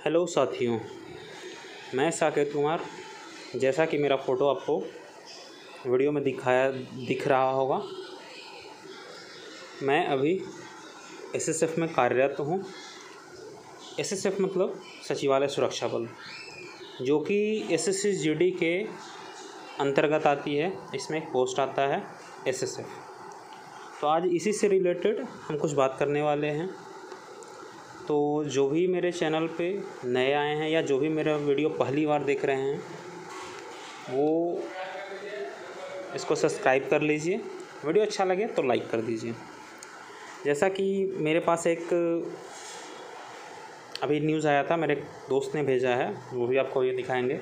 Hello साथियों, मैं साकेत कुमार। जैसा कि मेरा फ़ोटो आपको वीडियो में दिखाया, दिख रहा होगा, मैं अभी एसएसएफ में कार्यरत हूँ। एसएसएफ मतलब सचिवालय सुरक्षा बल, जो कि एसएससी के अंतर्गत आती है। इसमें एक पोस्ट आता है एसएसएफ तो आज इसी से रिलेटेड हम कुछ बात करने वाले हैं। तो जो भी मेरे चैनल पे नए आए हैं या जो भी मेरा वीडियो पहली बार देख रहे हैं, वो इसको सब्सक्राइब कर लीजिए। वीडियो अच्छा लगे तो लाइक कर दीजिए। जैसा कि मेरे पास एक अभी न्यूज़ आया था, मेरे दोस्त ने भेजा है, वो भी आपको ये दिखाएँगे।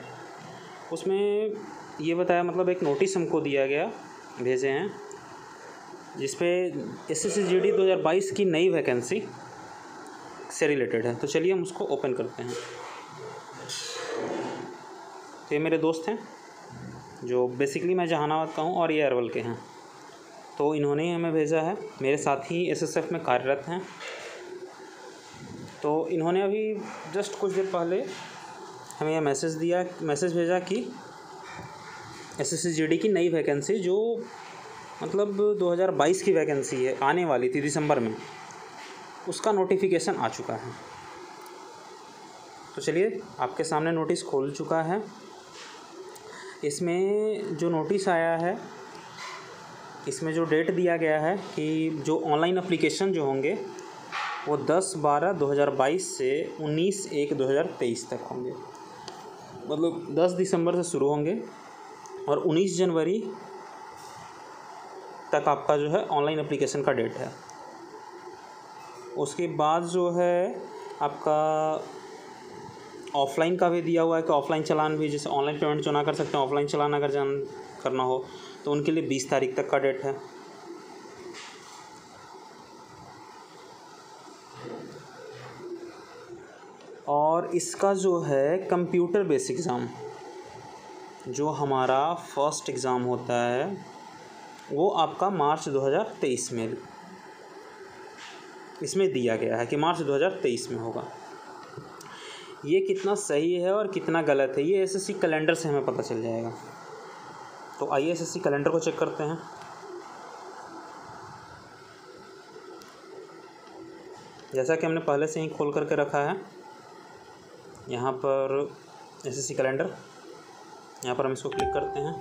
उसमें ये बताया मतलब एक नोटिस हमको दिया गया, भेजे हैं, जिसपे S S S G D दो हज़ार बाईस की नई वैकेंसी से रिलेटेड है। तो चलिए हम उसको ओपन करते हैं। तो ये मेरे दोस्त हैं, जो बेसिकली मैं जहानाबाद का हूँ और ये अरवल के हैं। तो इन्होंने ही हमें भेजा है। मेरे साथ ही एसएसएफ में कार्यरत हैं। तो इन्होंने अभी जस्ट कुछ देर पहले हमें यह मैसेज दिया मैसेज भेजा कि एस एस की नई वैकेंसी जो मतलब 2022 की वैकेंसी है, आने वाली थी दिसंबर में। उसका नोटिफिकेशन आ चुका है। तो चलिए, आपके सामने नोटिस खोल चुका है। इसमें जो नोटिस आया है, इसमें जो डेट दिया गया है कि जो ऑनलाइन अप्लीकेशन जो होंगे, वो दस बारह दो हज़ार बाईस से उन्नीस एक दो हज़ार तेईस तक होंगे। मतलब दस दिसंबर से शुरू होंगे और उन्नीस जनवरी तक आपका जो है ऑनलाइन अप्लीकेशन का डेट है। उसके बाद जो है आपका ऑफलाइन का भी दिया हुआ है कि ऑफलाइन चलान भी, जैसे ऑनलाइन पेमेंट जो ना कर सकते हैं ऑफलाइन चलान अगर जान करना हो तो उनके लिए बीस तारीख तक का डेट है। और इसका जो है कंप्यूटर बेस एग्ज़ाम जो हमारा फ़र्स्ट एग्ज़ाम होता है, वो आपका मार्च 2023 में इसमें दिया गया है कि मार्च 2023 में होगा। ये कितना सही है और कितना गलत है, ये एसएससी कैलेंडर से हमें पता चल जाएगा। तो आइए एसएससी कैलेंडर को चेक करते हैं। जैसा कि हमने पहले से ही खोल करके रखा है, यहाँ पर एसएससी कैलेंडर यहाँ पर हम इसको क्लिक करते हैं।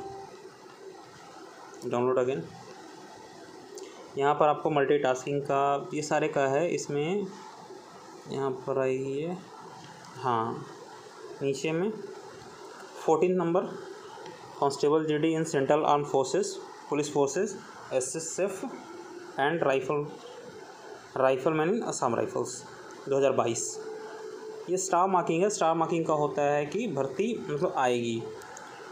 डाउनलोड अगेन यहाँ पर आपको मल्टीटास्किंग का ये सारे का है, इसमें यहाँ पर आइए हाँ नीचे में fourteen number constable GD in central arm forces police forces SSF and rifle rifle man in Assam rifles 2022 ये स्टार मार्किंग है स्टार मार्किंग का होता है कि भर्ती मतलब आएगी।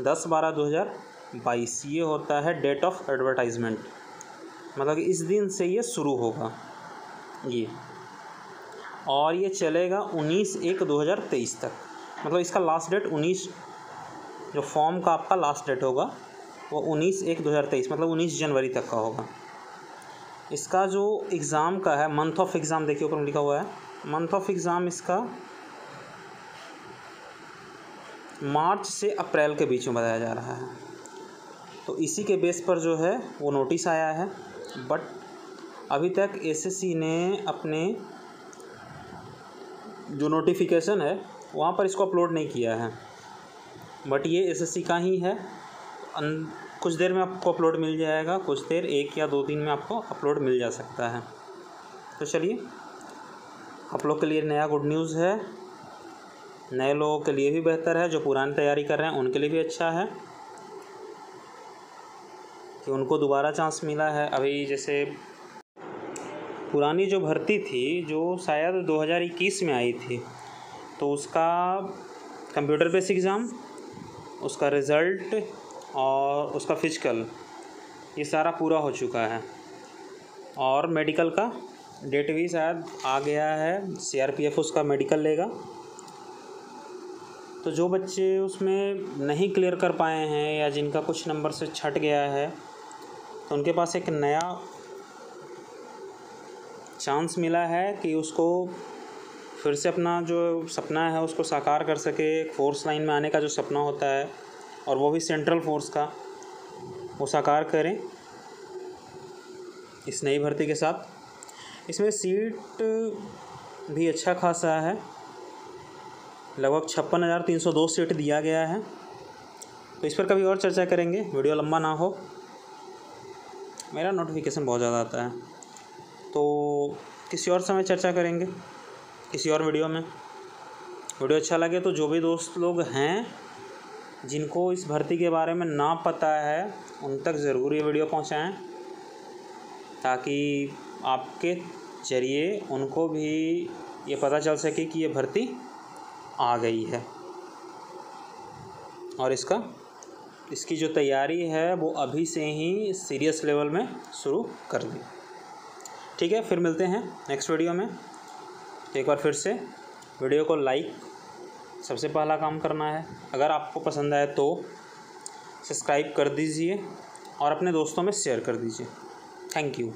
दस बारह दो हज़ार बाईस, ये होता है डेट ऑफ़ एडवर्टाइजमेंट मतलब इस दिन से ये शुरू होगा। ये। और ये चलेगा उन्नीस एक दो हज़ार तेईस तक। मतलब इसका लास्ट डेट उन्नीस, जो फॉर्म का आपका लास्ट डेट होगा, वो उन्नीस एक दो हज़ार तेईस मतलब उन्नीस जनवरी तक का होगा। इसका जो एग्ज़ाम का है मंथ ऑफ़ एग्ज़ाम देखिए, ऊपर लिखा हुआ है। मंथ ऑफ़ एग्ज़ाम इसका मार्च से अप्रैल के बीच में बताया जा रहा है। तो इसी के बेस पर जो है, वो नोटिस आया है। बट अभी तक एसएससी ने अपने जो नोटिफिकेशन है, वहाँ पर इसको अपलोड नहीं किया है। बट ये एसएससी का ही है। कुछ देर में आपको अपलोड मिल जाएगा, कुछ देर, एक या दो दिन में आपको अपलोड मिल जा सकता है। तो चलिए, आप लोग के लिए नया गुड न्यूज़ है। नए लोगों के लिए भी बेहतर है, जो पुरानी तैयारी कर रहे हैं, उनके लिए भी अच्छा है। कि उनको दोबारा चांस मिला है। अभी जैसे पुरानी जो भर्ती थी, जो शायद 2021 में आई थी तो उसका कंप्यूटर बेस एग्ज़ाम उसका रिज़ल्ट और उसका फ़िज़िकल ये सारा पूरा हो चुका है। और मेडिकल का डेट भी शायद आ गया है। सीआरपीएफ उसका मेडिकल लेगा। तो जो बच्चे उसमें नहीं क्लियर कर पाए हैं या जिनका कुछ नंबर से छट गया है तो उनके पास एक नया चांस मिला है कि उसको फिर से अपना जो सपना है, उसको साकार कर सके फोर्स लाइन में आने का जो सपना होता है और वो भी सेंट्रल फोर्स का, वो साकार करें इस नई भर्ती के साथ। इसमें सीट भी अच्छा खासा है। लगभग छप्पन हज़ार तीन सौ दो सीट दिया गया है। तो इस पर कभी और चर्चा करेंगे। वीडियो लंबा ना हो। मेरा नोटिफिकेशन बहुत ज़्यादा आता है। तो किसी और समय चर्चा करेंगे, किसी और वीडियो में। वीडियो अच्छा लगे तो जो भी दोस्त लोग हैं, जिनको इस भर्ती के बारे में ना पता है, उन तक ज़रूर ये वीडियो पहुंचाएँ, ताकि आपके ज़रिए उनको भी ये पता चल सके कि ये भर्ती आ गई है। और इसका इसकी जो तैयारी है, वो अभी से ही सीरियस लेवल में शुरू कर दी। ठीक है, फिर मिलते हैं नेक्स्ट वीडियो में। एक बार फिर से वीडियो को लाइक सबसे पहला काम करना है। अगर आपको पसंद आए तो सब्सक्राइब कर दीजिए और अपने दोस्तों में शेयर कर दीजिए। Thank you.